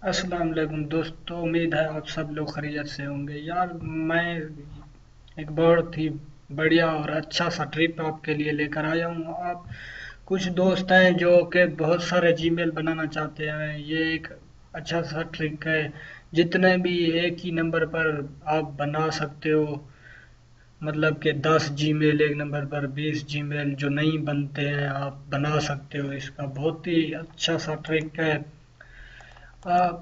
السلام علیکم دوستو، امید ہے آپ سب لوگ خریت سے ہوں گے۔ یار، میں ایک بہت ہی بڑھیا اور اچھا سا ٹرپ آپ کے لیے لے کر آیا ہوں۔ آپ کچھ دوست ہیں جو کہ بہت سارے جی میل بنانا چاہتے ہیں۔ یہ ایک اچھا سا ٹرک ہے۔ جتنے بھی ایک ہی نمبر پر آپ بنا سکتے ہو مطلب کہ دس جی میل، ایک نمبر پر بیس جی میل جو نہیں بنتے ہیں، آپ بنا سکتے ہو۔ اس کا بہت ہی اچھا سا ٹرک ہے۔ آپ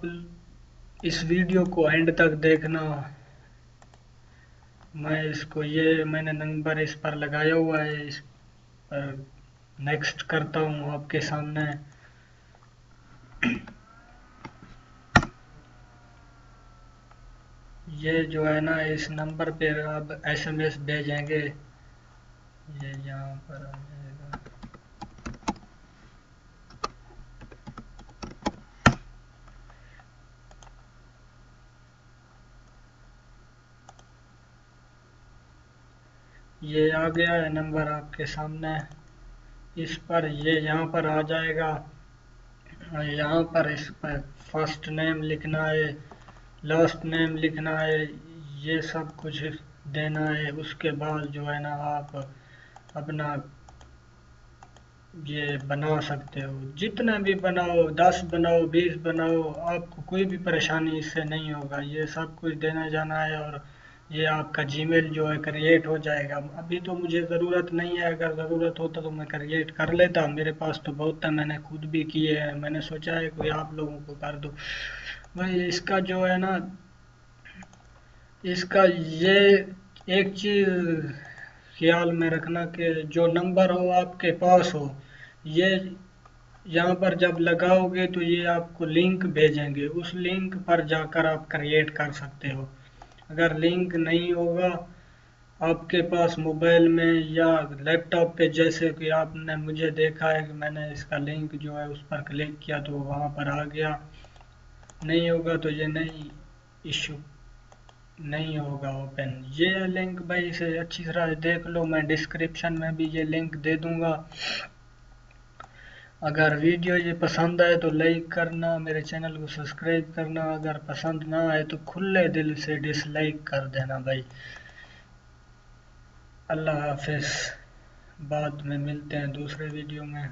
اس ویڈیو کو اینڈ تک دیکھنا۔ میں اس کو یہ میں نے نمبر اس پر لگایا ہوا ہے۔ اس پر نیکسٹ کرتا ہوں آپ کے سامنے۔ یہ جو ہے نا، اس نمبر پہ آپ ایس ایم ایس بھیجیں گے۔ یہ یہاں پر آ جائے گا۔ یہ آ گیا ہے، نمبر آپ کے سامنے۔ اس پر یہ یہاں پر آ جائے گا۔ یہاں پر اس پر فرسٹ نیم لکھنا ہے لاسٹ نیم لکھنا ہے، یہ سب کچھ دینا ہے۔ اس کے بعد جو ہے نا آپ اپنا یہ بنا سکتے ہو۔ جتنا بھی بناؤ، دس بناؤ، بیس بناؤ، آپ کو کوئی بھی پریشانی اس سے نہیں ہوگا۔ یہ سب کچھ دینا جانا ہے اور یہ آپ کا جی میل جو ہے کریٹ ہو جائے گا۔ ابھی تو مجھے ضرورت نہیں ہے۔ اگر ضرورت ہوتا تو میں کریٹ کر لیتا۔ میرے پاس تو بہت تھا، میں نے خود بھی کیے ہیں۔ میں نے سوچا ہے کوئی آپ لوگوں کو کر دو۔ بھائی، اس کا جو ہے نا، اس کا یہ ایک چیز خیال میں رکھنا کہ جو نمبر ہو آپ کے پاس ہو، یہ یہاں پر جب لگاؤ گے تو یہ آپ کو لنک بھیجیں گے۔ اس لنک پر جا کر آپ کریٹ کر سکتے ہو۔ اگر لنک نہیں ہوگا آپ کے پاس موبائل میں یا لیپ ٹاپ پہ، جیسے کہ آپ نے مجھے دیکھا ہے کہ میں نے اس کا لنک جو ہے اس پر کلک کیا تو وہاں پر آ گیا۔ نہیں ہوگا تو یہ نہیں ایشو نہیں ہوگا اوپن یہ لنک بھائی اسے اچھی طرح دیکھ لو، میں ڈسکرپشن میں بھی یہ لنک دے دوں گا۔ اگر ویڈیو یہ پسند آئے تو لائک کرنا، میرے چینل کو سبسکرائب کرنا، اگر پسند نہ آئے تو کھلے دل سے ڈس لائک کر دینا بھائی۔ اللہ حافظ۔ بعد میں ملتے ہیں دوسرے ویڈیو میں۔